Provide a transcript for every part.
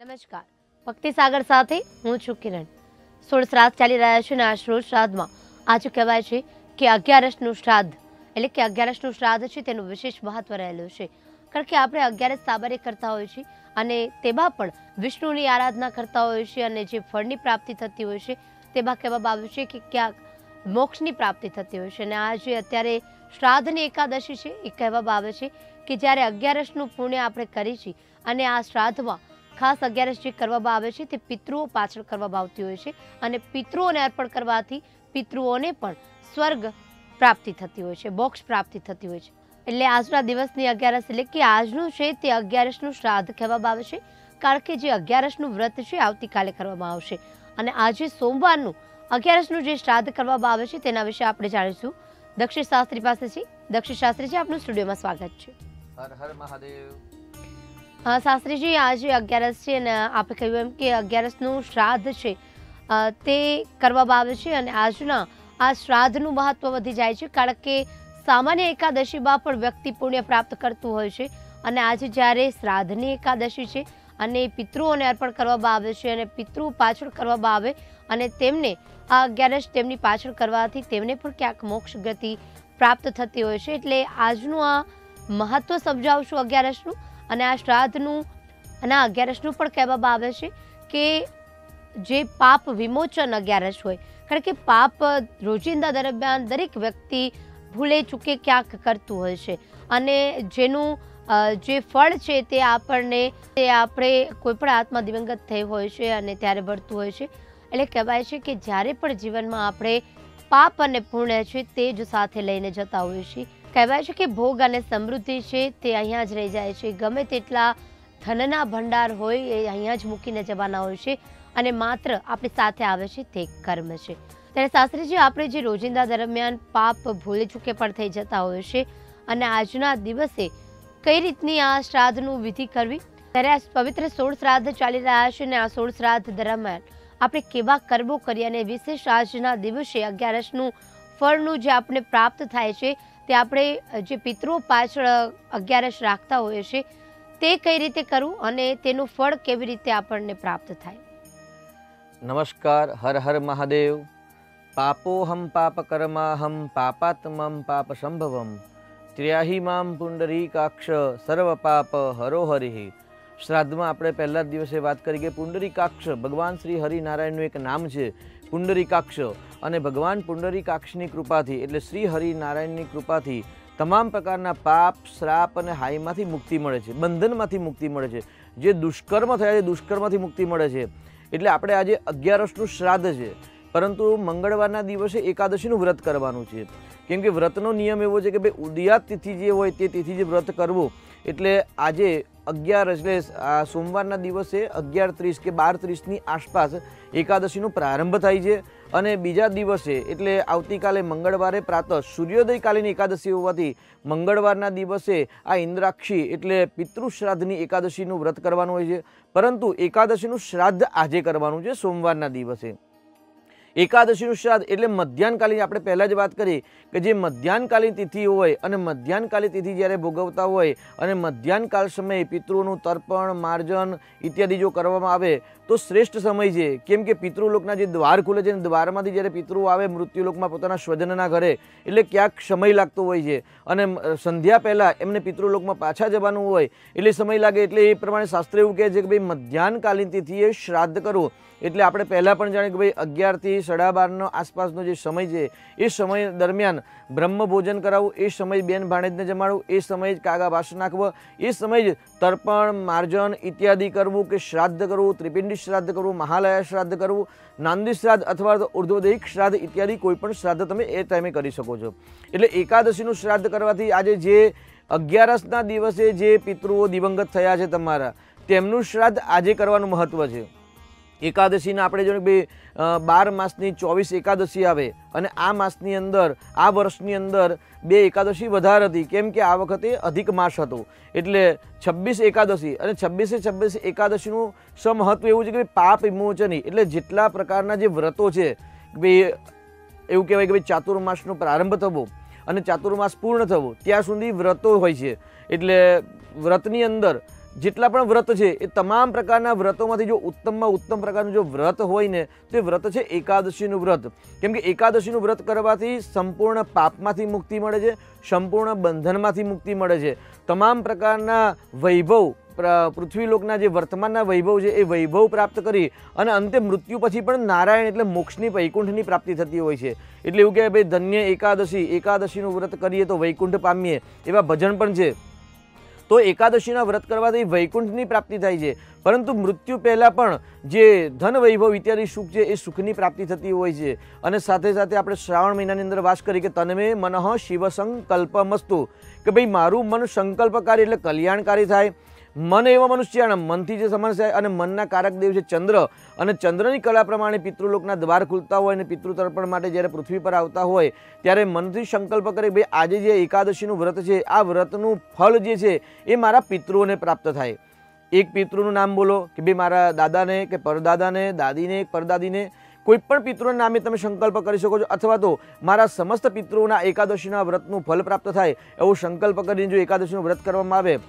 નમસ્કાર. ભક્તિ સાગર સાથે હું છું કિરણ. સોળ શ્રાદ્ધ ચાલી રહ્યા છે અને આ સોળ શ્રાદ્ધમાં આજે કહેવાય છે કે અગિયારસનું શ્રાદ્ધ, એટલે કે અગિયારસનું શ્રાદ્ધ છે તેનું વિશેષ મહત્વ રહેલું છે. કારણ કે આપણે અગિયારસ સાબરે કરતા હોઈએ છીએ અને તેમાં પણ વિષ્ણુની આરાધના કરતા હોઈએ છીએ અને જે ફળની પ્રાપ્તિ થતી હોય છે તેમાં કહેવામાં આવ્યું છે કે ક્યાંક મોક્ષની પ્રાપ્તિ થતી હોય છે. અને આ જે અત્યારે શ્રાદ્ધની એકાદશી છે, એ કહેવામાં આવે છે કે જ્યારે અગિયારસનું પુણ્ય આપણે કરી છીએ અને આ શ્રાદ્ધમાં ખાસ અગિયારસ જે કરવામાં આવે છે તે પિતૃઓ પાછળ કરવામાં આવતી હોય છે અને પિતૃઓને અર્પણ કરવાથી પિતૃઓને પણ સ્વર્ગ પ્રાપ્તિ થતી હોય છે, મોક્ષ પ્રાપ્તિ થતી હોય છે. એટલે આજના દિવસની અગિયારસ એટલે કે આજનું છે તે અગિયારસનું શ્રાદ્ધ કહેવામાં આવે છે, કારણ કે જે અગિયારસનું વ્રત છે આવતીકાલે કરવામાં આવશે. અને આજે સોમવારનું અગિયારસનું જે શ્રાદ્ધ કરવામાં આવે છે તેના વિશે આપણે જાણીશું. દક્ષિણ શાસ્ત્રી પાસેથી દક્ષિણ શાસ્ત્રીજી, આપનું સ્ટુડિયોમાં સ્વાગત છે. હર હર મહાદેવ. શાસ્ત્રીજી, આજે અગિયારસ છે અને આપણે કહ્યું એમ કે અગિયારસનું શ્રાદ્ધ છે. તે કરવામાં આવે છે અને આજના આ શ્રાદ્ધનું મહત્વ વધી જાય છે કારણ કે સામાન્ય એકાદશીમાં પણ વ્યક્તિ પુણ્ય પ્રાપ્ત કરતું હોય છે અને આજે જ્યારે શ્રાદ્ધની એકાદશી છે અને પિતૃઓને અર્પણ કરવામાં આવે છે અને પિતૃ પાછળ કરવામાં આવે અને તેમને આ અગિયારસ તેમની પાછળ કરવાથી તેમને પણ ક્યાંક મોક્ષ ગતિ પ્રાપ્ત થતી હોય છે. એટલે આજનું આ મહત્વ સમજાવશું અગિયારસનું. અને આ શ્રાદ્ધનું અને આ અગિયારસનું પણ કહેવામાં આવે છે કે જે પાપ વિમોચન અગિયારસ હોય, કારણ કે પાપ રોજિંદા દરમિયાન દરેક વ્યક્તિ ભૂલે ચૂકે ક્યાંક કરતું હોય છે. અને જેનું જે ફળ છે તે આપણને, તે આપણે કોઈ પણ આત્મા દિવંગત થઈ હોય છે અને ત્યારે વળતું હોય છે, એટલે કહેવાય છે કે જ્યારે પણ જીવનમાં આપણે પાપ અને પુણ્ય છે તે જ સાથે લઈને જતા હોઈએ છીએ. કહેવાય છે કે ભોગ અને સમૃદ્ધિ છે તે અહીંયા જ રહી જાય છે. ગમે તેટલા ધનના ભંડાર હોય એ અહીંયા જ મૂકીને જવાના હોય છે અને માત્ર આપણી સાથે આવે છે તે કર્મ છે. ત્યારે શાસ્ત્રીજી, આપણે જે રોજિંદા દરમિયાન પાપ ભૂલી ચૂકે પણ થઈ જતા હોય છે અને આજના દિવસે કઈ રીતની આ શ્રાદ્ધનું વિધિ કરવી? ત્યારે આ પવિત્ર સોળ શ્રાદ્ધ ચાલી રહ્યા છે અને આ સોળ શ્રાદ્ધ દરમિયાન આપણે કેવા કર્મો કરીએ અને વિશેષ આજના દિવસે અગિયારસનું ફળનું જે આપણે પ્રાપ્ત થાય છે તે આપણે જે પિતૃઓ પાછળ અગિયારસ રાખતા હોઈએ છીએ, તે કઈ રીતે કરવું અને તેનું ફળ કેવી રીતે આપણને પ્રાપ્ત થાય? નમસ્કાર, હર હર મહાદેવ. પાપોહમ પાપકર્માહમ પાપાત્મમ પાપ સંભવમ ત્ર્યાહી મામ પુંડરીકાક્ષ સર્વ પાપ હરો હરિ શ્રાદ્ધમાં આપણે પહેલા જ દિવસે વાત કરી કે પુંડરીકાક્ષ, ભગવાન શ્રી હરિનારાયણનું એક નામ છે. પુંડરીકાક્ષ અને ભગવાન પુંડરીકાક્ષની કૃપાથી એટલે શ્રી હરિનારાયણની કૃપાથી તમામ પ્રકારના પાપ, શ્રાપ અને હાઈમાંથી મુક્તિ મળે છે. બંધનમાંથી મુક્તિ મળે છે. જે દુષ્કર્મ થયા છે દુષ્કર્મથી મુક્તિ મળે છે. એટલે આપણે આજે અગિયારસનું શ્રાદ્ધ છે. પરંતુ મંગળવારના દિવસે એકાદશીનું વ્રત કરવાનું છે. કેમ કે વ્રતનો નિયમ એવો છે કે ભાઈ ઉદયાત તિથિ જે હોય તે તિથિ જે વ્રત કરવું. એટલે આજે અગિયાર, એટલે સોમવારના દિવસે અગિયાર ત્રીસ કે બાર ત્રીસની આસપાસ એકાદશીનો પ્રારંભ થાય છે અને બીજા દિવસે, એટલે આવતીકાલે મંગળવારે પ્રાતઃ સૂર્યોદયકાલીન એકાદશી હોવાથી મંગળવારના દિવસે આ ઇન્દ્રાક્ષી, એટલે પિતૃશ્રાદ્ધની એકાદશીનું વ્રત કરવાનું હોય છે. પરંતુ એકાદશીનું શ્રાદ્ધ આજે કરવાનું છે સોમવારના દિવસે. એકાદશીનું શ્રાદ્ધ એટલે મધ્યાહનકાલીન. આપણે પહેલાં જ વાત કરી કે જે મધ્યાહનકાલીન તિથિ હોય અને મધ્યાહનકાલીન તિથિ જ્યારે ભોગવતા હોય અને મધ્યાહનકાલ સમયે પિતૃઓનું તર્પણ, માર્જન ઇત્યાદિ જો કરવામાં આવે, તો શ્રેષ્ઠ સમય છે. કેમ કે પિતૃલોકના જે દ્વાર ખુલે છે દ્વારમાંથી જ્યારે પિતૃ આવે, મૃત્યુલોકમાં પોતાના સ્વજનના ઘરે, એટલે ક્યાંક સમય લાગતો હોય છે. અને સંધ્યા પહેલાં એમને પિતૃલોકમાં પાછા જવાનું હોય, એટલે સમય લાગે. એટલે એ પ્રમાણે શાસ્ત્ર એવું કહે છે કે ભાઈ, મધ્યાહનકાલીન તિથિએ શ્રાદ્ધ કરવું. એટલે આપણે પહેલાં પણ જાણીએ કે ભાઈ અગિયારથી સાડા બારનો આસપાસનો જે સમય છે, એ સમય દરમિયાન બ્રહ્મ ભોજન કરાવવું, એ સમય બેન ભાણેજને જમાડવું, એ સમય જ કાગા વાસ નાખવો, એ સમય જ તર્પણ, માર્જન ઇત્યાદિ કરવું કે શ્રાદ્ધ કરવું, ત્રિપિંડી શ્રાદ્ધ કરવું, મહાલયા શ્રાદ્ધ કરવું, નાંદી શ્રાદ્ધ અથવા તો ઉર્ધ્વદૈહિક શ્રાદ્ધ ઇત્યાદિ કોઈ પણ શ્રાદ્ધ તમે એ ટાઈમે કરી શકો છો. એટલે એકાદશીનું શ્રાદ્ધ કરવાથી આજે જે અગિયારસના દિવસે જે પિતૃઓ દિવંગત થયા છે તમારા, તેમનું શ્રાદ્ધ આજે કરવાનું મહત્ત્વ છે. એકાદશીના આપણે જો ભાઈ બાર માસની ચોવીસ એકાદશી આવે અને આ માસની અંદર, આ વર્ષની અંદર બે એકાદશી વધારે હતી. કેમ કે આ વખતે અધિક માસ હતો. એટલે છવ્વીસ એકાદશી અને છવ્વીસે છવ્વીસ એકાદશીનું સમહત્વ એવું છે કે પાપ વિમોચની. એટલે જેટલા પ્રકારના જે વ્રતો છે ભાઈ એવું કહેવાય કે ભાઈ ચાતુર્માસનો પ્રારંભ થવો અને ચાતુર્માસ પૂર્ણ થવો, ત્યાં સુધી વ્રતો હોય છે. એટલે વ્રતની અંદર જેટલા પણ વ્રત છે, એ તમામ પ્રકારના વ્રતોમાંથી જો ઉત્તમમાં ઉત્તમ પ્રકારનું જો વ્રત હોય ને, તો એ વ્રત છે એકાદશીનું વ્રત. કેમ કે એકાદશીનું વ્રત કરવાથી સંપૂર્ણ પાપમાંથી મુક્તિ મળે છે, સંપૂર્ણ બંધનમાંથી મુક્તિ મળે છે. તમામ પ્રકારના વૈભવ પૃથ્વીલોકના જે વર્તમાનના વૈભવ છે, એ વૈભવ પ્રાપ્ત કરી અને અંતે મૃત્યુ પછી પણ નારાયણ એટલે મોક્ષની વૈકુંઠની પ્રાપ્તિ થતી હોય છે. એટલે એવું કહેવાય, ભાઈ ધન્ય એકાદશી, એકાદશીનું વ્રત કરીએ તો વૈકુંઠ પામીએ. એવા ભજન પણ છે. તો એકાદશીના વ્રત કરવાથી વૈકુંઠની પ્રાપ્તિ થાય છે. પરંતુ મૃત્યુ પહેલાં પણ જે ધન વૈભવ ઇત્યાદિ સુખ છે એ સુખની પ્રાપ્તિ થતી હોય છે. અને સાથે સાથે આપણે શ્રાવણ મહિનાની અંદર વાસ કરી કે તનમે મનઃ શિવ સંકલ્પમસ્તુ કે ભાઈ મારું મન સંકલ્પકારી એટલે કલ્યાણકારી થાય. મન એવા મનુષ્ય મનથી જે સમસ્યા અને મનના કારક દેવ છે ચંદ્ર. અને ચંદ્રની કલા પ્રમાણે પિતૃલોકના દ્વાર ખુલતા હોય અને પિતૃતર્પણ માટે જ્યારે પૃથ્વી પર આવતા હોય, ત્યારે મનથી સંકલ્પ કરે ભાઈ, આજે જે એકાદશીનું વ્રત છે, આ વ્રતનું ફળ જે છે, એ મારા પિતૃઓને પ્રાપ્ત થાય. એક પિતૃનું નામ બોલો કે ભાઈ, મારા દાદાને કે પરદાદાને, દાદીને પરદાદીને. કોઈ પણ પિતૃના નામે તમે સંકલ્પ કરી શકો છો, અથવા તો મારા સમસ્ત પિતૃઓના એકાદશીના વ્રતનું ફળ પ્રાપ્ત થાય, એવો સંકલ્પ કરીને જો એકાદશીનું વ્રત કરવામાં આવે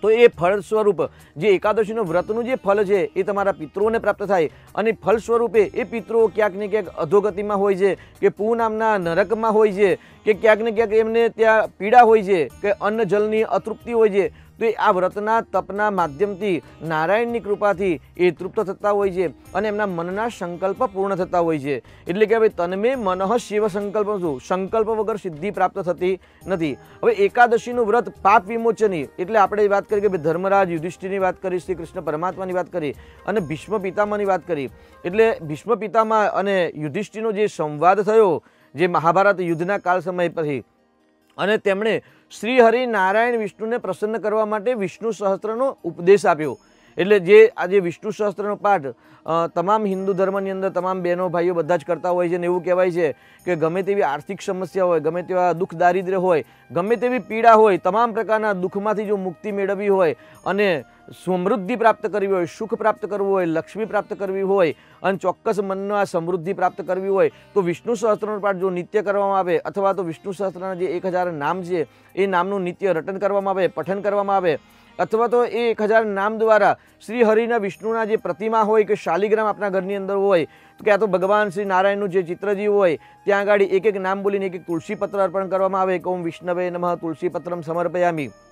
તો એ ફળ સ્વરૂપ જે એકાદશીનું વ્રતનું જે ફળ છે એ તમારા પિતૃઓને પ્રાપ્ત થાય અને ફળ સ્વરૂપે એ પિતૃઓ ક્યાંક ને ક્યાંક અધોગતિમાં હોય છે, કે પૂ નામના નરકમાં હોય છે, કે ક્યાંક ને ક્યાંક એમને ત્યાં પીડા હોય છે, કે અન્ન જલની અતૃપ્તિ હોય છે તો એ આ વ્રતના તપના માધ્યમથી નારાયણની કૃપાથી એ તૃપ્ત થતા હોય છે અને એમના મનના સંકલ્પ પૂર્ણ થતા હોય છે. એટલે કે હવે તન્મે મનઃ શિવ સંકલ્પ શું? સંકલ્પ વગર સિદ્ધિ પ્રાપ્ત થતી નથી. હવે એકાદશીનું વ્રત પાપ વિમોચની એટલે આપણે વાત કરી કે ભાઈ ધર્મરાજ યુધિષ્ઠિરની વાત કરી, શ્રી કૃષ્ણ પરમાત્માની વાત કરી અને ભીષ્મ પિતામાની વાત કરી. એટલે ભીષ્મ પિતામહ અને યુધિષ્ઠિરનો જે સંવાદ થયો, જે મહાભારત યુદ્ધના કાળ સમય પછી અને તેમણે શ્રી હરિ નારાયણ વિષ્ણુને પ્રસન્ન કરવા માટે વિષ્ણુ સહસ્ત્રનો ઉપદેશ આપ્યો. એટલે જે આજે વિષ્ણુ સહસ્ત્રનો પાઠ તમામ હિન્દુ ધર્મની અંદર તમામ બહેનો ભાઈઓ બધા જ કરતા હોય છે ને એવું કહેવાય છે કે ગમે તેવી આર્થિક સમસ્યા હોય, ગમે તેવા દુઃખ દારિદ્ર્ય હોય, ગમે તેવી પીડા હોય, તમામ પ્રકારના દુઃખમાંથી જો મુક્તિ મેળવવી હોય અને સમૃદ્ધિ પ્રાપ્ત કરવી હોય સુખ પ્રાપ્ત કરવું હોય લક્ષ્મી પ્રાપ્ત કરવી હોય અને ચોક્કસ મનનો આ સમૃદ્ધિ પ્રાપ્ત કરવી હોય તો વિષ્ણુ સહસ્ત્રનો પાઠ જો નિત્ય કરવામાં આવે, અથવા તો વિષ્ણુ સહસ્ત્રના જે એક હજાર નામ છે, એ નામનું નિત્ય રટન કરવામાં આવે, પઠન કરવામાં આવે, અથવા તો એ એક હજાર નામ દ્વારા શ્રી હરિના વિષ્ણુના જે પ્રતિમા હોય કે શાલિગ્રામ આપણા ઘરની અંદર હોય, તો કે આ તો ભગવાન શ્રી નારાયણનું જે ચિત્રજી હોય, ત્યાં આગળ એક એક નામ બોલીને એક એક તુલસી પત્ર અર્પણ કરવામાં આવે, કે ઓમ વિષ્ણવે નમઃ તુલસી પત્રમ સમર્પયામી.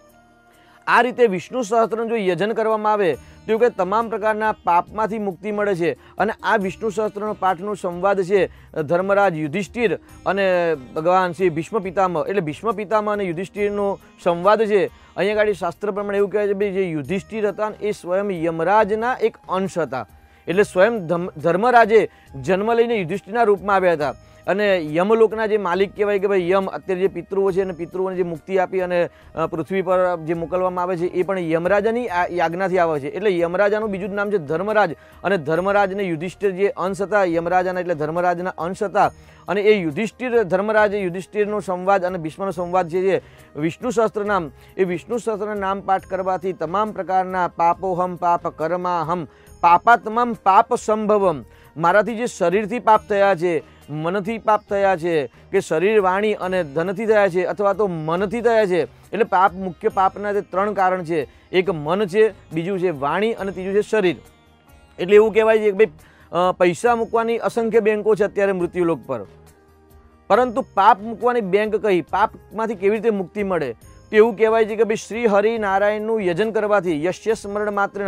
આ રીતે વિષ્ણુ સહસ્ત્રનું જો યજન કરવામાં આવે, તો કે તમામ પ્રકારના પાપમાંથી મુક્તિ મળે છે. અને આ વિષ્ણુ સહસ્ત્રનો પાઠનો સંવાદ છે, ધર્મરાજ યુધિષ્ઠિર અને ભગવાન શ્રી ભીષ્મ પિતામહ એટલે ભીષ્મ પિતામહ અને યુધિષ્ઠિરનો સંવાદ છે. અહીંયા આગળ શાસ્ત્ર પ્રમાણે એવું કહેવાય છે ભાઈ જે યુધિષ્ઠિર હતા એ સ્વયં યમરાજના એક અંશ હતા. એટલે સ્વયં ધર્મરાજે જન્મ લઈને યુધિષ્ઠિરના રૂપમાં આવ્યા હતા. અને યમલોકના જે માલિક કહેવાય કે ભાઈ યમ અત્યારે જે પિતૃઓ છે અને પિતૃઓને જે મુક્તિ આપી અને પૃથ્વી પર જે મોકલવામાં આવે છે, એ પણ યમરાજાની યાજ્ઞાથી આવે છે. એટલે યમરાજાનું બીજું નામ છે ધર્મરાજ. અને ધર્મરાજને યુધિષ્ઠિર જે અંશ હતા, યમરાજાના એટલે ધર્મરાજના અંશ હતા. અને એ યુધિષ્ઠિર ધર્મરાજ યુધિષ્ઠિરનો સંવાદ અને ભીષ્મનો સંવાદ છે જે વિષ્ણુ સહસ્ત્ર નામ એ વિષ્ણુ સહસ્ત્ર નામ પાઠ કરવાથી તમામ પ્રકારના પાપોહમ, પાપ કર્માહમ, પાપાત્મમ પાપ સંભવમ. મારાથી જે શરીરથી પાપ થયા છે, મનથી પાપ થયા છે, કે શરીર વાણી અને ધનથી થયા છે અથવા તો મનથી થયા છે, એટલે પાપ મુખ્ય પાપના જે ત્રણ કારણ છે, એક મન છે, બીજું છે વાણી અને ત્રીજું છે શરીર. એટલે એવું કહેવાય છે કે ભાઈ પૈસા મૂકવાની અસંખ્ય બેંકો છે અત્યારે મૃત્યુલોક પર. પરંતુ પાપ મૂકવાની બેંક કઈ? પાપમાંથી કેવી રીતે મુક્તિ મળે? એવું કહેવાય છે કે ભાઈ શ્રી હરિ નારાયણનું યજન કરવાથી યશ્ય સ્મરણ માત્ર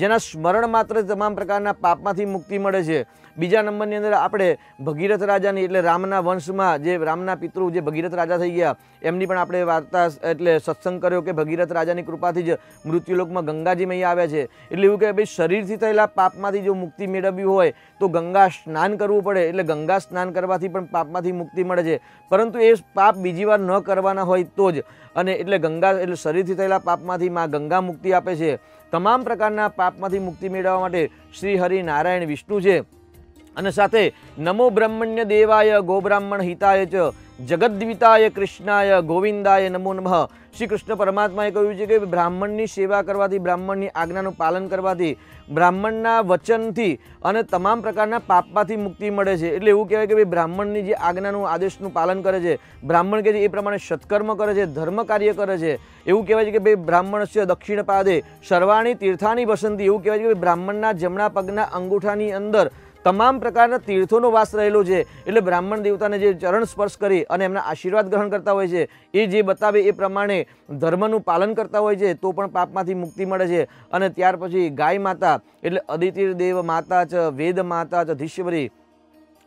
જેના સ્મરણ માત્ર તમામ પ્રકારના પાપમાંથી મુક્તિ મળે છે. બીજા નંબરની અંદર આપણે ભગીરથ રાજાની, એટલે રામના વંશમાં જે રામના પિતૃ જે ભગીરથ રાજા થઈ ગયા, એમની પણ આપણે વાર્તા એટલે સત્સંગ કર્યો કે ભગીરથ રાજાની કૃપાથી જ મૃત્યુલોકમાં ગંગાજી મૈયા આવ્યા છે. એટલે એવું કે ભાઈ શરીરથી થયેલા પાપમાંથી જો મુક્તિ મેળવવી હોય, તો ગંગા સ્નાન કરવું પડે, એટલે ગંગા સ્નાન કરવાથી પણ પાપમાંથી મુક્તિ મળે છે. પરંતુ એ પાપ બીજી વાર ન કરવાના હોય તો જ અને એટલે ગંગા એટલે શરીરથી થયેલા પાપમાંથી માં ગંગા મુક્તિ આપે છે. તમામ પ્રકારના પાપમાંથી મુક્તિ મેળવવા માટે શ્રી હરિ નારાયણ વિષ્ણુ છે. અને સાથે નમો બ્રહ્મણ્ય દેવાય ગોબ્રાહ્મણ હિતાય ચ જગદ્વિતાય કૃષ્ણાય ગોવિંદાય નમો નમઃ. શ્રી કૃષ્ણ પરમાત્માએ કહ્યું છે કે બ્રાહ્મણની સેવા કરવાથી, બ્રાહ્મણની આજ્ઞાનું પાલન કરવાથી બ્રાહ્મણના વચનથી અને તમામ પ્રકારના પાપમાંથી મુક્તિ મળે છે. એટલે એવું કહેવાય કે ભાઈ, બ્રાહ્મણની જે આજ્ઞાનું, આદેશનું પાલન કરે છે, બ્રાહ્મણ કે છે એ પ્રમાણે સત્કર્મ કરે છે, ધર્મ કાર્ય કરે છે. એવું કહેવાય છે કે ભાઈ, બ્રાહ્મણસ્ય દક્ષિણ પાદે સર્વાણી તીર્થાની વસંતી, એવું કહેવાય છે કે બ્રાહ્મણના જમણા પગના અંગૂઠાની અંદર તમામ પ્રકારના તીર્થોનો વાસ રહેલો છે. એટલે બ્રાહ્મણ દેવતાને જે ચરણ સ્પર્શ કરી અને એમના આશીર્વાદ ગ્રહણ કરતા હોય છે, એ જે બતાવે એ પ્રમાણે ધર્મનું પાલન કરતા હોય છે, તો પણ પાપમાંથી મુક્તિ મળે છે. અને ત્યાર પછી ગાય માતા, એટલે અદિતિર દેવ માતા ચ, વેદ માતા ચ, ધીશ્વરી,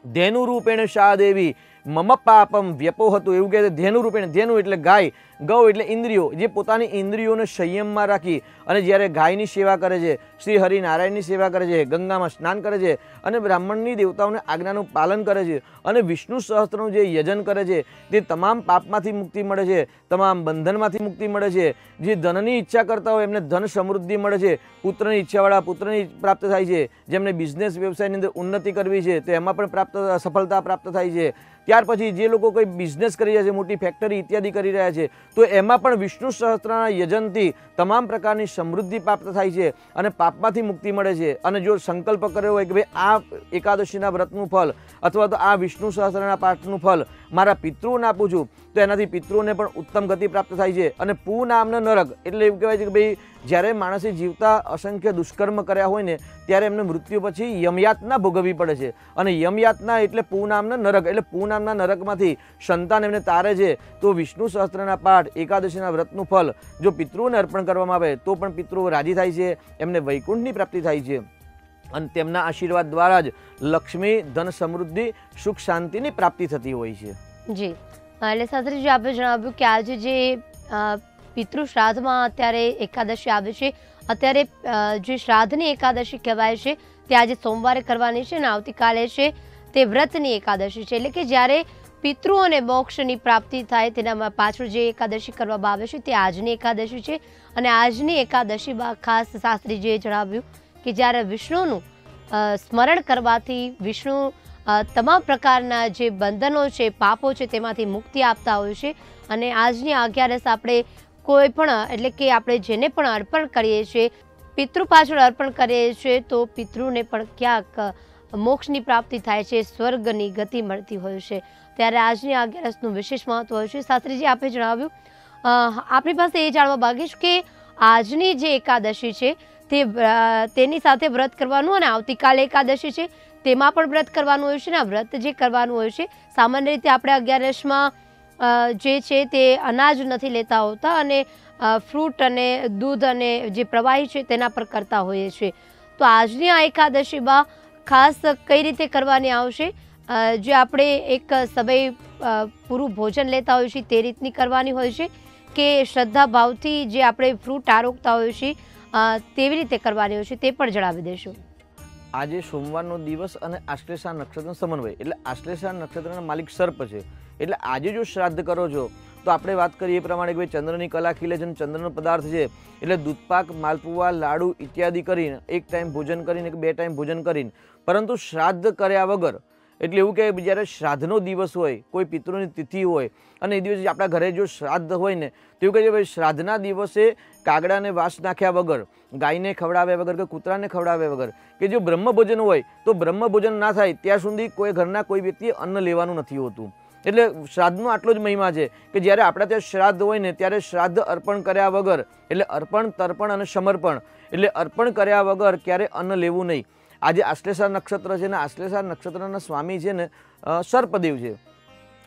ધેનુ રૂપેણ શાહ દેવી મમ પાપમ વ્યપો હતું એવું કહે ધેનુ રૂપેણ, ધેનુ એટલે ગાય, ગૌ એટલે ઇન્દ્રિયો, જે પોતાની ઇન્દ્રિયોને સંયમમાં રાખી અને જ્યારે ગાયની સેવા કરે છે, શ્રી હરિનારાયણની સેવા કરે છે, ગંગામાં સ્નાન કરે છે અને બ્રાહ્મણની દેવતાઓને આજ્ઞાનું પાલન કરે છે અને વિષ્ણુ સહસ્ત્રનું જે યજન કરે છે, તે તમામ પાપમાંથી મુક્તિ મળે છે, તમામ બંધનમાંથી મુક્તિ મળે છે. જે ધનની ઈચ્છા કરતા હોય, એમને ધન સમૃદ્ધિ મળે છે. પુત્રની ઈચ્છાવાળા પુત્રની પ્રાપ્ત થાય છે. જેમને બિઝનેસ વ્યવસાયની અંદર ઉન્નતિ કરવી છે, તો એમાં પણ પ્રાપ્ત, સફળતા પ્રાપ્ત થાય છે. ત્યાર પછી જે લોકો કોઈ બિઝનેસ કરી રહ્યા છે, મોટી ફેક્ટરી ઇત્યાદિ કરી રહ્યા છે, તો એમાં પણ વિષ્ણુ સહસ્ત્રના યજનથી તમામ પ્રકારની સમૃદ્ધિ પ્રાપ્ત થાય છે અને પાપમાંથી મુક્તિ મળે છે. અને જો સંકલ્પ કર્યો હોય કે ભાઈ આ એકાદશીના વ્રતનું ફલ અથવા તો આ વિષ્ણુ સહસ્ત્રના પાઠનું ફલ મારા પિતૃને આપું છું તો એનાથી પિતૃઓને પણ ઉત્તમ ગતિ પ્રાપ્ત થાય છે. અને પૂ નામનો નરક, એટલે એવું કહેવાય છે કે ભાઈ, જ્યારે માણસે જીવતા અસંખ્ય દુષ્કર્મ કર્યા હોય ને, ત્યારે એમને મૃત્યુ પછી યમયાતના ભોગવવી પડે છે. અને યમયાતના એટલે પૂ નામના નરક, એટલે પૂ નામના નરકમાંથી સંતાન એમને તારે છે. તો વિષ્ણુ સહસ્ત્રના પાઠ, એકાદશીના વ્રતનું ફલ જો પિતૃને અર્પણ કરવામાં આવે, તો પણ પિતૃઓ રાજી થાય છે. એમને વૈકુંઠની પ્રાપ્તિ થાય છે. અને તેમના આશીર્વાદ દ્વારા જ લક્ષ્મી, ધન સમૃદ્ધિ, સુખ શાંતિની પ્રાપ્તિ થતી હોય છે. જી. એટલે શાસ્ત્રીજી આપે જણાવ્યું કે આજે જે પિતૃ શ્રાદ્ધમાં અત્યારે એકાદશી આવે છે, અત્યારે જે શ્રાદ્ધની એકાદશી કહેવાય છે, તે આજે સોમવારે કરવાની છે અને આવતીકાલે છે તે વ્રતની એકાદશી છે. એટલે કે જ્યારે પિતૃ અને મોક્ષની પ્રાપ્તિ થાય તેનામાં પાછળ જે એકાદશી કરવામાં આવે છે તે આજની એકાદશી છે. અને આજની એકાદશીમાં ખાસ શાસ્ત્રીજીએ જણાવ્યું કે જ્યારે વિષ્ણુનું સ્મરણ કરવાથી વિષ્ણુ તમામ પ્રકારના જે બંધનો છે, પાપો છે, તેમાંથી મુક્તિ આપતા હોય છે. અને આજની અગિયારસ આપણે કોઈ પણ, એટલે કે આપણે જેને પણ અર્પણ કરીએ છીએ, પિતૃ પાછળ અર્પણ કરીએ છીએ, તો પિતૃને પણ ક્યાંક મોક્ષની પ્રાપ્તિ થાય છે, સ્વર્ગની ગતિ મળતી હોય છે. ત્યારે આજની અગિયારસનું વિશેષ મહત્વ હોય છે. શાસ્ત્રીજી, આપે જણાવ્યું? આપણી પાસે એ જાણવા માગીશ કે આજની જે એકાદશી છે તે તેની સાથે વ્રત કરવાનું અને આવતીકાલે એકાદશી છે, તેમાં પણ વ્રત કરવાનું હોય છે ને વ્રત જે કરવાનું હોય છે, સામાન્ય રીતે આપણે અગિયારસમાં જે છે તે અનાજ નથી લેતા હોતા અને ફ્રૂટ અને દૂધ અને જે પ્રવાહી છે તેના પર કરતા હોઈએ છીએ. તો આજની આ એકાદશીમાં ખાસ કઈ રીતે કરવાની આવશે? જે આપણે એક સમય પૂરું ભોજન લેતા હોઈએ છીએ તે રીતની કરવાની હોય છે કે શ્રદ્ધા ભાવથી જે આપણે ફ્રૂટ આરોગતા હોઈએ છીએ તેવી રીતે કરવાની હોય છે તે પણ જણાવી દેશો. આજે સોમવારનો દિવસ અને આશ્લેષા નક્ષત્રનો સમન્વય. એટલે આશ્લેષા નક્ષત્રના માલિક સર્પ છે. એટલે આજે જો શ્રાદ્ધ કરો છો, તો આપણે વાત કરીએ એ પ્રમાણે કે ભાઈ ચંદ્રની કલા ખીલે છે અને ચંદ્રનો પદાર્થ છે. એટલે દૂધપાક માલપુવા લાડુ ઇત્યાદિ કરીને એક ટાઈમ ભોજન કરીને કે બે ટાઈમ ભોજન કરીને. પરંતુ શ્રાદ્ધ કર્યા વગર એટલે એવું કે જ્યારે શ્રાદ્ધનો દિવસ હોય, કોઈ પિતૃની તિથિ હોય અને એ દિવસે આપણા ઘરે જો શ્રાદ્ધ હોય ને, તો એવું કહે છે ભાઈ શ્રાદ્ધના દિવસે કાગડાને વાસ નાખ્યા વગર, ગાયને ખવડાવ્યા વગર કે કૂતરાને ખવડાવ્યા વગર, કે જો બ્રહ્મ ભોજન હોય, તો બ્રહ્મ ભોજન ના થાય, ત્યાં સુધી કોઈ ઘરના કોઈ વ્યક્તિએ અન્ન લેવાનું નથી હોતું. એટલે શ્રાદ્ધનો આટલો જ મહિમા છે કે જ્યારે આપણા ત્યાં શ્રાદ્ધ હોય ને, ત્યારે શ્રાદ્ધ અર્પણ કર્યા વગર, એટલે અર્પણ, તર્પણ અને સમર્પણ, એટલે અર્પણ કર્યા વગર ક્યારે અન્ન લેવું નહીં. આજે આશ્લેષા નક્ષત્ર છે ને આશ્લેષા નક્ષત્રના સ્વામી છે ને સર્પદેવ છે.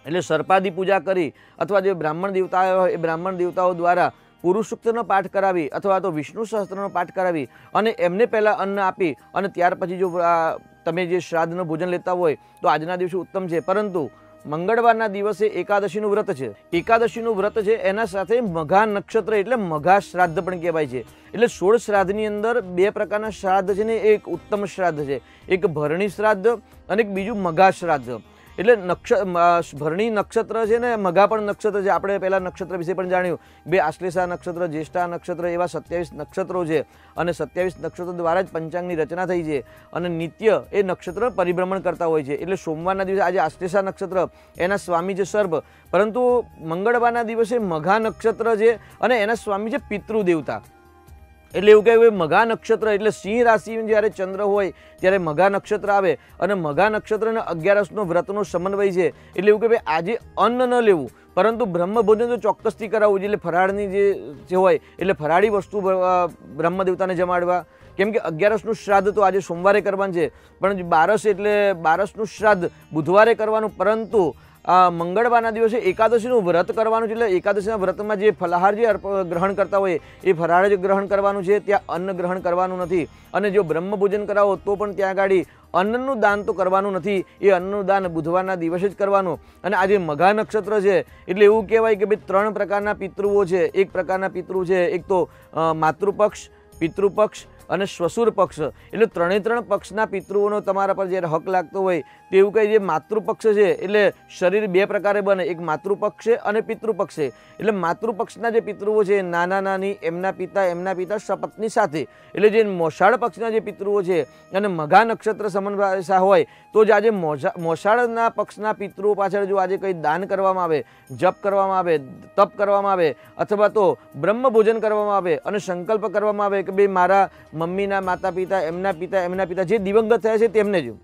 એટલે સર્પાદી પૂજા કરી અથવા જે બ્રાહ્મણ દેવતાઓ હોય એ બ્રાહ્મણ દેવતાઓ દ્વારા પુરુષસૂક્તનો પાઠ કરાવી અથવા તો વિષ્ણુ સહસ્ત્રનો પાઠ કરાવી અને એમને પહેલાં અન્ન આપી અને ત્યાર પછી જો તમે જે શ્રાદ્ધનું ભોજન લેતા હોય તો આજના દિવસે ઉત્તમ છે. પરંતુ મંગળવારના દિવસે એકાદશીનું વ્રત છે. એકાદશીનું વ્રત છે, એના સાથે મઘા નક્ષત્ર એટલે મઘા શ્રાદ્ધ પણ કહેવાય છે. એટલે સોળ શ્રાદ્ધની અંદર બે પ્રકારના શ્રાદ્ધ છે ને, એક ઉત્તમ શ્રાદ્ધ છે. એક ભરણી શ્રાદ્ધ અને એક બીજું મઘા શ્રાદ્ધ. એટલે નક્ષ ભરણી નક્ષત્ર છે ને મઘા પણ નક્ષત્ર છે. આપણે પહેલાં નક્ષત્ર વિશે પણ જાણ્યું. બે આશ્લેષા નક્ષત્ર, જ્યેષ્ઠા નક્ષત્ર એવા સત્યાવીસ નક્ષત્રો છે. અને સત્યાવીસ નક્ષત્રો દ્વારા જ પંચાંગની રચના થઈ છે. અને નિત્ય એ નક્ષત્ર પરિભ્રમણ કરતા હોય છે. એટલે સોમવારના દિવસે આજે આશ્લેષા નક્ષત્ર, એના સ્વામી છે સર્પ. પરંતુ મંગળવારના દિવસે મઘા નક્ષત્ર છે અને એના સ્વામી છે પિતૃ દેવતા એટલે એવું કહેવાય મઘા નક્ષત્ર એટલે સિંહ રાશિ જ્યારે ચંદ્ર હોય, ત્યારે મઘા નક્ષત્ર આવે અને મઘા નક્ષત્ર અને અગિયારસનો વ્રતનો સમન્વય છે. એટલે એવું કે ભાઈ આજે અન્ન ન લેવું, પરંતુ બ્રહ્મ ભોજન તો ચોક્કસથી કરાવવું એટલે ફરાળની જે હોય, એટલે ફરાળી વસ્તુ બ્રહ્મદેવતાને જમાડવા. કેમ કે અગિયારસનું શ્રાદ્ધ તો આજે સોમવારે કરવાનું છે. પણ બારસ એટલે બારસનું શ્રાદ્ધ બુધવારે કરવાનું, પરંતુ મંગળવારના દિવસે એકાદશીનું વ્રત કરવાનું છે, એટલે એકાદશીના વ્રતમાં જે ફલાહાર જે ગ્રહણ કરતા હોય, એ ફરાળ જ ગ્રહણ કરવાનું છે, ત્યાં અન્ન ગ્રહણ કરવાનું નથી. અને જો બ્રહ્મ ભોજન કરાવો, તો પણ ત્યાં ગાડી અન્નનું દાન તો કરવાનું નથી. એ અન્નનું દાન બુધવારના દિવસે જ કરવાનું. અને આજે મઘા નક્ષત્ર છે, એટલે એવું કહેવાય કે ભાઈ ત્રણ પ્રકારના પિતૃઓ છે. એક પ્રકારના પિતૃ છે, એક તો માતૃપક્ષ, પિતૃપક્ષ અને શ્વસુર પક્ષ. એટલે ત્રણે ત્રણ પક્ષના પિતૃઓનો તમારા પર જ્યારે હક લાગતો હોય, તેવું કંઈ જે માતૃપક્ષ છે, એટલે શરીર બે પ્રકારે બને. એક માતૃપક્ષ છે અને પિતૃપક્ષ છે. એટલે માતૃપક્ષના જે પિતૃઓ છે, નાના નાની, એમના પિતા એમના પિતા સપત્ની સાથે. એટલે જે મોસાળ પક્ષના જે પિતૃઓ છે અને મઘા નક્ષત્ર સમન્વય હોય, તો જ આજે મોસા મોસાળના પક્ષના પિતૃઓ પાછળ જો આજે કંઈ દાન કરવામાં આવે, જપ કરવામાં આવે, તપ કરવામાં આવે, અથવા તો બ્રહ્મ ભોજન કરવામાં આવે અને સંકલ્પ કરવામાં આવે કે, ભાઈ, મારા મમ્મીના માતા પિતા એમના પિતા એમના પિતા, જે દિવંગત થયા છે તેમને જ.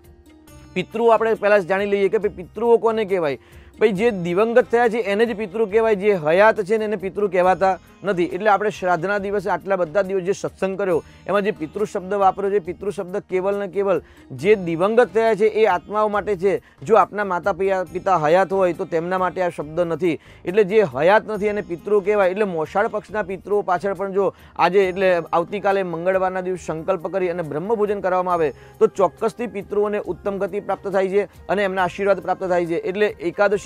પિતૃઓ આપણે પહેલાં જાણી લઈએ કે ભાઈ પિતૃઓ કોને કહેવાય? ભાઈ, જે દિવંગત થયા છે, એને જ પિતૃ કહેવાય. જે હયાત છે ને એને પિતૃ કહેવાતા નથી. એટલે આપણે શ્રાદ્ધના દિવસે આટલા બધા દિવસ જે સત્સંગ કર્યો, એમાં જે પિતૃ શબ્દ વાપર્યો છે, પિતૃ શબ્દ કેવલ ને કેવલ જે દિવંગત થયા છે, એ આત્માઓ માટે છે. જો આપના માતા પિતા હયાત હોય, તો તેમના માટે આ શબ્દ નથી. એટલે જે હયાત નથી એને પિતૃ કહેવાય. એટલે મોસાળ પક્ષના પિતૃઓ પાછળ પણ જો આજે એટલે આવતીકાલે મંગળવારના દિવસે સંકલ્પ કરી અને બ્રહ્મ ભોજન કરવામાં આવે, તો ચોક્કસથી પિતૃઓને ઉત્તમ ગતિ પ્રાપ્ત થાય છે અને એમના આશીર્વાદ પ્રાપ્ત થાય છે. એટલે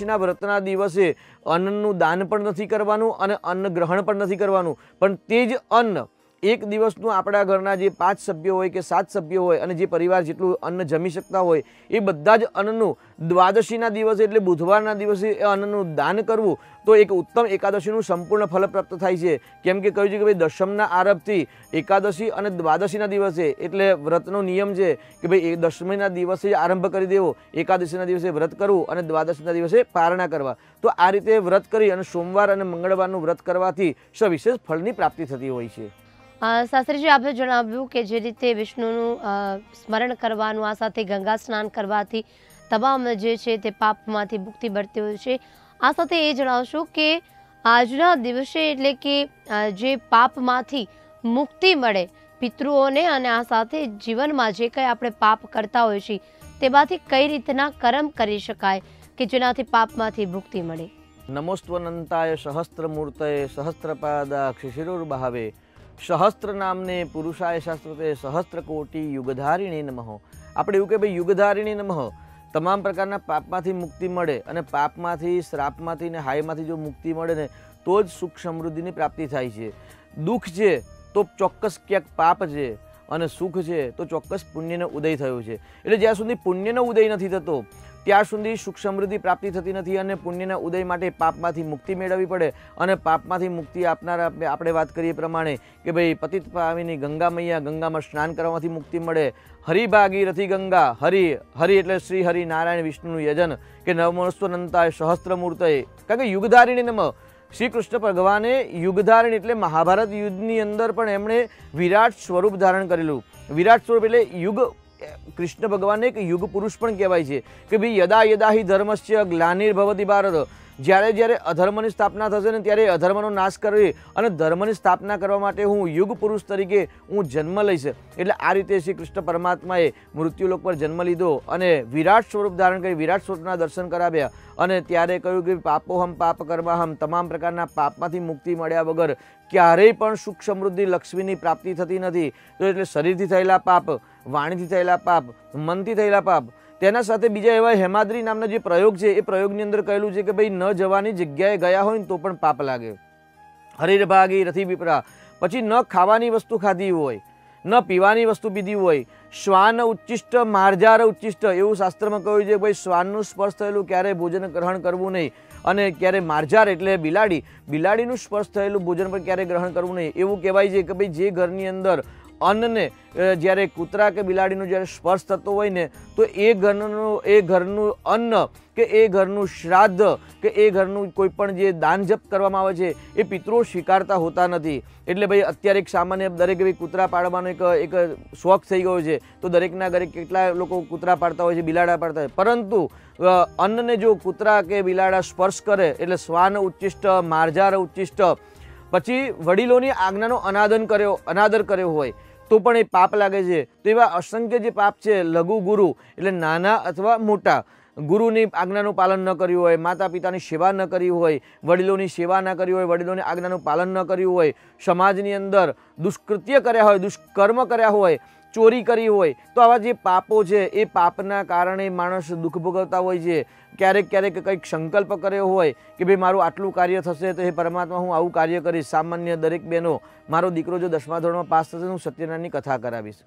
એકાદશીના વ્રતના દિવસે અન્નનું દાન પણ નથી કરવાનું અને અન્ન ગ્રહણ પણ નથી કરવાનું. પણ તે જ અન્ન એક દિવસનું આપણા ઘરના જે પાંચ સભ્યો હોય કે સાત સભ્યો હોય અને જે પરિવાર જેટલું અન્ન જમી શકતા હોય, એ બધા જ અન્નનું દ્વાદશીના દિવસે એટલે બુધવારના દિવસે એ અન્નનું દાન કરવું, તો એક ઉત્તમ એકાદશીનું સંપૂર્ણ ફલ પ્રાપ્ત થાય છે. કેમ કે કહ્યું છે કે ભાઈ દશમના આરંભથી એકાદશી અને દ્વાદશીના દિવસે એટલે વ્રતનો નિયમ છે કે ભાઈ એ દશમીના દિવસે આરંભ કરી દેવો, એકાદશીના દિવસે વ્રત કરવું અને દ્વાદશીના દિવસે પારણા કરવા. તો આ રીતે વ્રત કરી અને સોમવાર અને મંગળવારનું વ્રત કરવાથી સવિશેષ ફળની પ્રાપ્તિ થતી હોય છે. શાસ્ત્રીજી, આપે જણાવ્યું કે જે રીતે વિષ્ણુનું સ્મરણ કરવાનું, આ સાથે ગંગા સ્નાન કરવાથી તમામ જે છે તે પાપમાંથી મુક્તિ મળતી હોય છે. આ સાથે એ જણાવશો કે આજના દિવસે એટલે કે જે પાપમાંથી મુક્તિ મળે પિતૃઓને અને આ સાથે જીવનમાં જે કંઈ આપણે પાપ કરતા હોઈએ છીએ તેમાંથી કઈ રીતના કર્મ કરી શકાય કે જેનાથી પાપમાંથી મુક્તિ મળે? નમોસ્ત્વનંતાય સહસ્ત્રમૂર્તય સહસ્ત્રપાદાક્ષ શિરોર્ભાવે સહસ્ત્ર નામને પુરુષાય શાસ્ત્રતે સહસ્ત્રકોટી યુગધારિણી નમઃ. આપણે એવું કે ભાઈ, યુગધારિણી નમઃ. તમામ પ્રકારના પાપમાંથી મુક્તિ મળે અને પાપમાંથી, શ્રાપમાંથી ને હાયમાંથી જો મુક્તિ મળે ને, તો જ સુખ સમૃદ્ધિની પ્રાપ્તિ થાય છે. દુઃખ છે, તો ચોક્કસ ક્યાંક પાપ છે અને સુખ છે, તો ચોક્કસ પુણ્યનો ઉદય થયો છે. એટલે જ્યાં સુધી પુણ્યનો ઉદય નથી થતો ત્યાં સુધી સુખ સમૃદ્ધિ પ્રાપ્તિ થતી નથી અને પુણ્યના ઉદય માટે પાપમાંથી મુક્તિ મેળવવી પડે અને પાપમાંથી મુક્તિ આપનારા આપણે વાત કરીએ પ્રમાણે કે ભાઈ પતિત પામીની ગંગા મૈયા ગંગામાં સ્નાન કરવાથી મુક્તિ મળે. હરિભાગી રથી ગંગા. હરિ હરિ એટલે શ્રી હરિ નારાયણ વિષ્ણુનું યજન કે નવમસ્વનંતાય સહસ્ત્રમૂર્તય. કારણ કે યુગધારિણી નમ. શ્રી કૃષ્ણ ભગવાને યુગધારણ એટલે મહાભારત યુદ્ધની અંદર પણ એમણે વિરાટ સ્વરૂપ ધારણ કરેલું. વિરાટ સ્વરૂપ એટલે યુગ કૃષ્ણ ભગવાનને એક યુગ પુરુષ પણ કહેવાય છે કે ભાઈ યદા યદા હિ ધર્મસ્ય ગ્લાનિર્ભવતી ભારત. જ્યારે જ્યારે અધર્મની સ્થાપના થશે ને ત્યારે અધર્મનો નાશ કરવી અને ધર્મની સ્થાપના કરવા માટે હું યુગ પુરુષ તરીકે હું જન્મ લઈશ. એટલે આ રીતે શ્રી કૃષ્ણ પરમાત્માએ મૃત્યુલોક પર જન્મ લીધો અને વિરાટ સ્વરૂપ ધારણ કરી, વિરાટ સ્વરૂપના દર્શન કરાવ્યા અને ત્યારે કહ્યું કે પાપોહમ પાપ કર્માહમ તમામ પ્રકારના પાપમાંથી મુક્તિ મળ્યા વગર ક્યારેય પણ સુખ સમૃદ્ધિ લક્ષ્મીની પ્રાપ્તિ થતી નથી. તો એટલે શરીરથી થયેલા પાપ, વાણીથી થયેલા પાપ, મનથી થયેલા પાપ તેના સાથે બીજા એવા હેમાદ્રી નામના જે પ્રયોગ છે, એ પ્રયોગની અંદર કહેલું છે કે ભાઈ, ન જવાની જગ્યાએ ગયા હોય ને તો પણ પાપ લાગે. હરીર ભાગી, રથી પીપરા પછી ન ખાવાની વસ્તુ ખાધી હોય, ન પીવાની વસ્તુ પીધી હોય, શ્વાન ઉચ્ચિષ્ટ માર્જાર ઉચ્ચિષ્ટ એવું શાસ્ત્રમાં કહ્યું છે ભાઈ, શ્વાનનું સ્પર્શ થયેલું ક્યારેય ભોજન ગ્રહણ કરવું નહીં. અને ક્યારે માર્જાર એટલે બિલાડી, બિલાડીનું સ્પર્શ થયેલું ભોજન પણ ક્યારેય ગ્રહણ કરવું નહીં. એવું કહેવાય છે કે ભાઈ, જે ઘરની અંદર અન્નને જ્યારે કૂતરા કે બિલાડીનો જ્યારે સ્પર્શ થતો હોય ને, તો એ ઘરનું એ ઘરનું અન્ન કે એ ઘરનું શ્રાદ્ધ કે એ ઘરનું કોઈ પણ જે દાન જપ કરવામાં આવે છે, એ પિતૃઓ સ્વીકારતા હોતા નથી. એટલે ભાઈ, અત્યારે એક સામાન્ય દરેક ભાઈ કૂતરા પાડવાનો એક એક શોખ થઈ ગયો છે. તો દરેકના ઘરે કેટલા લોકો કૂતરા પાડતા હોય છે, બિલાડા પાડતા હોય. પરંતુ અન્નને જો કૂતરા કે બિલાડા સ્પર્શ કરે, એટલે શ્વાન ઉચ્ચિષ્ટ માર્જાર ઉચ્ચિષ્ટ પછી વડીલોની આજ્ઞાનો અનાદન કર્યો, અનાદર કર્યો હોય તો પણ એ પાપ લાગે છે. તો એવા અસંખ્ય જે પાપ છે, લઘુ ગુરુ, એટલે નાના અથવા મોટા, ગુરુની આજ્ઞાનું પાલન ન કર્યું હોય માતા પિતાની સેવા ન કરી હોય, વડીલોની સેવા ન કરી હોય, વડીલોની આજ્ઞાનું પાલન ન કર્યું હોય, સમાજની અંદર દુષ્કૃત્ય કર્યા હોય, દુષ્કર્મ કર્યા હોય ચોરી કરી હોય, તો આવા જે પાપો છે, એ પાપના કારણે માણસ દુઃખ ભોગવતા હોય છે. ક્યારેક ક્યારેક કંઈક સંકલ્પ કર્યો હોય કે ભાઈ મારું આટલું કાર્ય થશે, તો હે પરમાત્મા, હું આવું કાર્ય કરીશ. સામાન્ય દરેક બહેનો, મારો દીકરો જો દસમા ધોરણમાં પાસ થશે હું સત્યનારાયણની કથા કરાવીશ.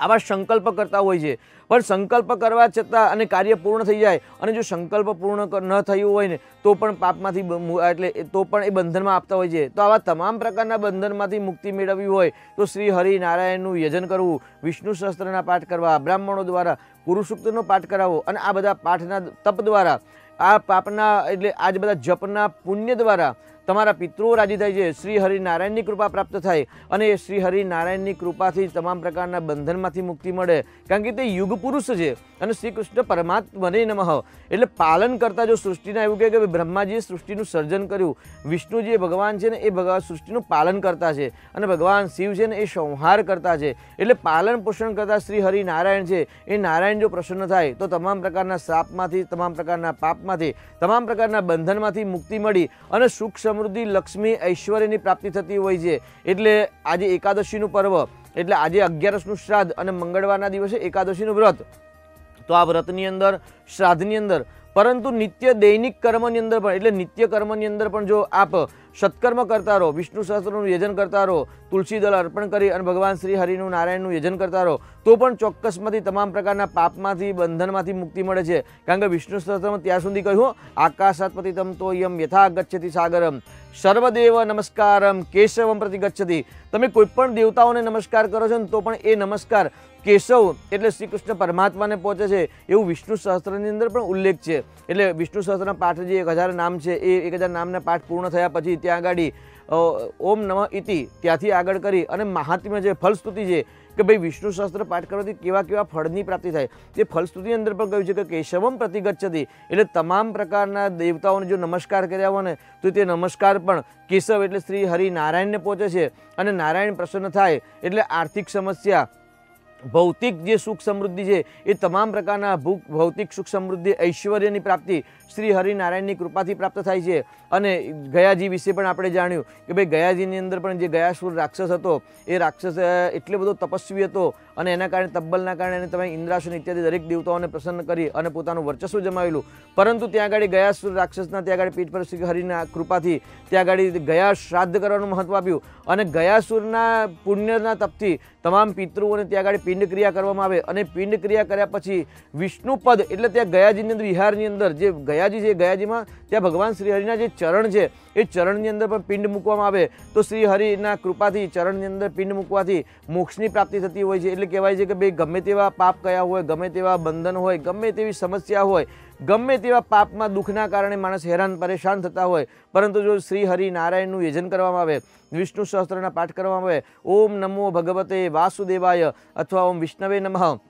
આવા સંકલ્પ કરતા હોય છે. પણ સંકલ્પ કરવા છતાં અને કાર્ય પૂર્ણ થઈ જાય અને જો સંકલ્પ પૂર્ણ ન થયું હોય ને, તો પણ પાપમાંથી એટલે તો પણ એ બંધનમાં આપતા હોય છે. તો આવા તમામ પ્રકારના બંધનમાંથી મુક્તિ મેળવવી હોય, તો શ્રી હરિ નારાયણનું યજન કરવું, વિષ્ણુ સહસ્ત્રના પાઠ કરવા, બ્રાહ્મણો દ્વારા પુરુષોક્તનો પાઠ કરાવવો અને આ બધા પાઠના તપ દ્વારા, આ પાપના એટલે આ બધા જપના પુણ્ય દ્વારા તમારા પિતૃઓ રાજી થાય છે. શ્રી હરિનારાયણની કૃપા પ્રાપ્ત થાય અને એ શ્રી હરિનારાયણની કૃપાથી તમામ પ્રકારના બંધનમાંથી મુક્તિ મળે. કારણ કે તે યુગ પુરુષ છે અને શ્રી કૃષ્ણ પરમાત્મને નમઃ. એટલે પાલન કરતા જો સૃષ્ટિના એવું કહે કે બ્રહ્માજીએ સૃષ્ટિનું સર્જન કર્યું વિષ્ણુજી એ ભગવાન છે ને એ ભગવાન સૃષ્ટિનું પાલન કરતા છે અને ભગવાન શિવ છે ને એ સંહાર કરતા છે. એટલે પાલન પોષણ કરતા શ્રી હરિનારાયણ છે. એ નારાયણ જો પ્રસન્ન થાય તો તમામ પ્રકારના શ્રાપમાંથી તમામ પ્રકારના પાપમાંથી, તમામ પ્રકારના બંધનમાંથી મુક્તિ મળી અને સુખ સમૃદ્ધિ, લક્ષ્મી, ઐશ્વર્યની પ્રાપ્તિ થતી હોય છે. એટલે આજે એકાદશીનું પર્વ, એટલે આજે અગિયારસનું શ્રાદ્ધ અને મંગળવારના દિવસે એકાદશીનું વ્રત. તો આ વ્રતની અંદર, શ્રાદ્ધની અંદર પરંતુ નિત્ય દૈનિક કર્મની અંદર પણ, એટલે નિત્ય કર્મની અંદર પણ જો આપ સત્કર્મ કરતા રહો, વિષ્ણુ સહસ્ત્રનું યજન કરતા રહો, તુલસી દળ અર્પણ કરી અને ભગવાન શ્રી હરિનું નારાયણનું યજન કરતા રહો, તો પણ ચોક્કસમાંથી તમામ પ્રકારના પાપમાંથી, બંધનમાંથી મુક્તિ મળે છે. કારણ કે વિષ્ણુ સહસ્ત્રમાં ત્યાં સુધી કહ્યું આકાશાત્પતિ તમ તો યમ યથા ગચ્છતિ સાગરમ, સર્વદેવ નમસ્કારમ, કેશવમ પ્રતિ ગચ્છતિ. તમે કોઈ પણ દેવતાઓને નમસ્કાર કરો છો ને, તો પણ એ નમસ્કાર કેશવ એટલે શ્રી કૃષ્ણ પરમાત્માને પહોંચે છે. એવું વિષ્ણુ સહસ્ત્રની અંદર પણ ઉલ્લેખ છે. એટલે વિષ્ણુ સહસ્ત્રના પાઠ જે એક હજાર નામ છે, એ એક હજાર નામના પાઠ પૂર્ણ થયા પછી ત્યાં આગળ ઓમ નમ ઇતિ ત્યાંથી આગળ કરી અને મહાત્મ્ય જે ફલસ્તુતિ છે કે ભાઈ વિષ્ણુ સહસ્ત્ર પાઠ કરવાથી કેવા કેવા ફળની પ્રાપ્તિ થાય. તે ફલસ્તુતિ અંદર પણ કહ્યું છે કે કેશવમ પ્રતિગચ્છતી. એટલે તમામ પ્રકારના દેવતાઓને જો નમસ્કાર કર્યા હોય ને તો તે નમસ્કાર પણ કેશવ એટલે શ્રી હરિ નારાયણને પહોંચે છે. અને નારાયણ પ્રસન્ન થાય એટલે આર્થિક સમસ્યા ભૌતિક જે સુખ સમૃદ્ધિ છે, એ તમામ પ્રકારના ભૂખ, ભૌતિક સુખ સમૃદ્ધિ, ઐશ્વર્યની પ્રાપ્તિ શ્રી હરિનારાયણની કૃપાથી પ્રાપ્ત થાય છે. અને ગયાજી વિશે પણ આપણે જાણ્યું કે ભાઈ ગયાજીની અંદર પણ જે ગયાસુર રાક્ષસ હતો, એ રાક્ષસ એટલો બધો તપસ્વી હતો અને એના કારણે, તબ્બલના કારણે એને તમે ઇન્દ્રાસુર ઇત્યાદિ દરેક દેવતાઓને પ્રસન્ન કરી અને પોતાનું વર્ચસ્વ જમાવેલું. પરંતુ ત્યાં આગળ ગયાસુર રાક્ષસના, ત્યાં આગળ પીઠ પર શ્રી હરિના કૃપાથી, ત્યાં આગળ ગયા શ્રાદ્ધ કરવાનું મહત્વ આપ્યું. અને ગયાસુરના પુણ્યના તપથી તમામ પિતૃઓને ત્યાં આગળ પિંડ ક્રિયા કરવામાં આવે. અને પિંડ ક્રિયા કર્યા પછી વિષ્ણુપદ, એટલે ત્યાં ગયાજીની અંદર, વિહારની અંદર, જે ગયાજી છે ગયાજીમાં, ત્યાં ભગવાન શ્રી હરિના જે ચરણ છે, એ ચરણની અંદર પણ પિંડ મૂકવામાં આવે. તો શ્રી હરિના કૃપાથી ચરણની અંદર પિંડ મૂકવાથી મોક્ષની પ્રાપ્તિ થતી હોય છે. એટલે કહેવાય છે કે ભાઈ ગમે તેવા પાપ કયા હોય, ગમે તેવા બંધન હોય, ગમે તેવી સમસ્યા હોય, ગમે તેવા પાપમાં દુઃખના કારણે માણસ હેરાન, પરેશાન થતા હોય. પરંતુ જો શ્રી હરિ નારાયણનું યજન કરવામાં આવે, વિષ્ણુ સહસ્ત્રના પાઠ કરવામાં આવે, ઓમ નમો ભગવતે વાસુદેવાય અથવા ઓમ વિષ્ણવે નમઃ,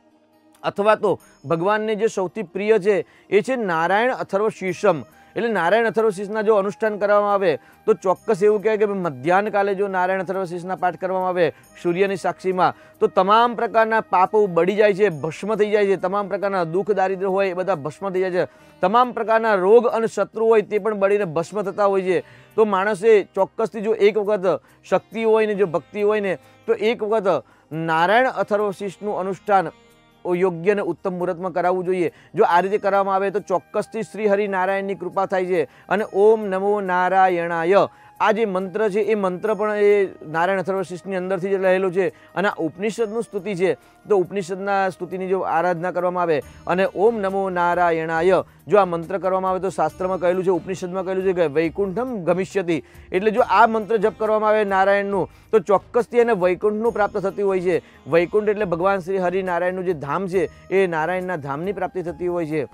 અથવા તો ભગવાનને જે સૌથી પ્રિય છે, એ છે નારાયણ અથર્વ શીર્ષમ. એટલે નારાયણ અથર્વશીષના જો અનુષ્ઠાન કરવામાં આવે, તો ચોક્કસ એવું કહેવાય કે મધ્યાહન કાલે જો નારાયણ અથર્વશીષના પાઠ કરવામાં આવે સૂર્યની સાક્ષીમાં, તો તમામ પ્રકારના પાપો બળી જાય છે, ભસ્મ થઈ જાય છે, તમામ પ્રકારના દુઃખ દારિદ્ર્ય હોય એ બધા ભસ્મ થઈ જાય છે, તમામ પ્રકારના રોગ અને શત્રુ હોય તે પણ બળીને ભસ્મ થતા હોય છે. તો માણસે ચોક્કસથી જો એક વખત શક્તિ હોય ને, જો ભક્તિ હોય ને, તો એક વખત નારાયણ અથર્વશીષનું અનુષ્ઠાન યોગ્ય અને ઉત્તમ મુહૂર્તમાં કરાવવું જોઈએ. જો આ રીતે કરવામાં આવે તો ચોક્કસથી શ્રી હરિનારાયણની કૃપા થાય છે. અને ઓમ નમો નારાયણાય. આ જે મંત્ર છે, એ મંત્ર પણ એ નારાયણ અથર્વશિષ્ટની અંદરથી જ રહેલો છે અને આ ઉપનિષદનું સ્તુતિ છે. તો ઉપનિષદના સ્તુતિની જો આરાધના કરવામાં આવે અને ઓમ નમો નારાયણાય, જો આ મંત્ર કરવામાં આવે તો શાસ્ત્રમાં કહેલું છે, ઉપનિષદમાં કહેલું છે કે વૈકુંઠમ ગમિષ્યતિ. એટલે જો આ મંત્ર જપ કરવામાં આવે નારાયણનું, તો ચોક્કસથી એને વૈકુંઠનું પ્રાપ્ત થતી હોય છે. વૈકુંઠ એટલે ભગવાન શ્રી હરિનારાયણનું જે ધામ છે, એ નારાયણના ધામની પ્રાપ્તિ થતી હોય છે.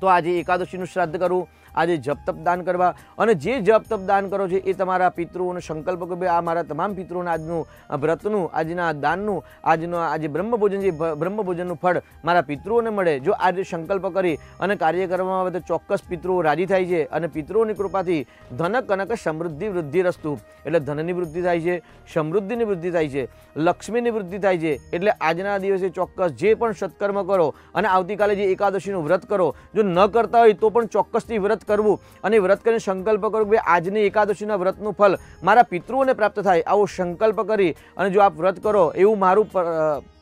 તો આજે એકાદશીનું શ્રાદ્ધ કરવું આજે જપ તપ દાન કરવા. અને જે જપ તપ દાન કરો છો એ તમારા પિતૃઓનો સંકલ્પ કે ભાઈ આ મારા તમામ પિતૃઓના આજનું વ્રતનું, આજના દાનનું, આજનું આજે બ્રહ્મભોજન છે બ્રહ્મભોજનનું ફળ મારા પિતૃઓને મળે. જો આજે સંકલ્પ કરી અને કાર્ય કરવામાં આવે તો ચોક્કસ પિતૃઓ રાજી થાય છે અને પિતૃઓની કૃપાથી ધન, કનક, સમૃદ્ધિ, વૃદ્ધિ રસ્તુ. એટલે ધનની વૃદ્ધિ થાય છે, સમૃદ્ધિની વૃદ્ધિ થાય છે, લક્ષ્મીની વૃદ્ધિ થાય છે. એટલે આજના દિવસે ચોક્કસ જે પણ સત્કર્મ કરો અને આવતીકાલે જે એકાદશીનું વ્રત કરો, જો ન કરતા હોય તો પણ ચોક્કસથી વ્રત કરવું અને વ્રત કરીને સંકલ્પ કરવું કે આજની એકાદશીના વ્રતનું ફલ મારા પિતૃઓને પ્રાપ્ત થાય, આવો સંકલ્પ કરી અને જો આપ વ્રત કરો, એવું મારું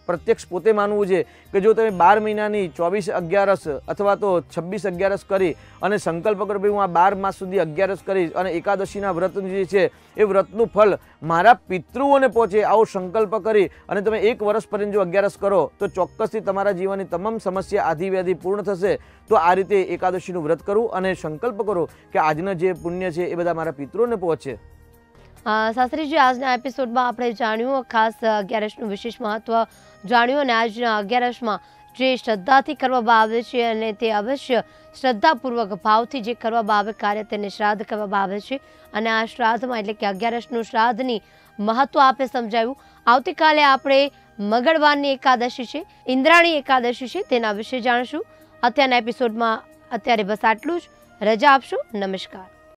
પ્રત્યક્ષ પોતે માનવું છે કે જો તમે બાર મહિનાની ચોવીસ અગિયારસ અથવા તો છવ્વીસ અગિયારસ કરી અને સંકલ્પ કરો ભાઈ હું આ બાર માસ સુધી અગિયારસ કરીશ અને એકાદશીના વ્રત જે છે એ વ્રતનું ફળ મારા પિતૃઓને પહોંચે આવો સંકલ્પ કરી અને તમે એક વર્ષ પર્યંત જો અગિયારસ કરો, તો ચોક્કસથી તમારા જીવનની તમામ સમસ્યા આધિવ્યાધિ પૂર્ણ થશે. તો આ રીતે એકાદશીનું વ્રત કરવું અને સંકલ્પ કરો કે આજના જે પુણ્ય છે એ બધા મારા પિતૃઓને પહોંચે. શાસ્ત્રીજી, આજના એપિસોડમાં આપણે જાણ્યું, ખાસ અગિયારસનું વિશેષ મહત્વ જાણ્યું અને આજના અગિયારસમાં જે શ્રદ્ધાથી કરવામાં આવે છે અને તે અવશ્ય શ્રદ્ધાપૂર્વક ભાવથી જે કરવામાં આવે, કાર્ય તેને શ્રાદ્ધ કરવામાં આવે છે. અને આ શ્રાદ્ધમાં એટલે કે અગિયારસનું શ્રાદ્ધની મહત્વ આપે સમજાવ્યું આવતીકાલે આપણે મંગળવારની એકાદશી છે, ઇન્દ્રાણી એકાદશી છે, તેના વિશે જાણશું. અત્યારના એપિસોડમાં અત્યારે બસ આટલું જ. રજા આપશો. નમસ્કાર.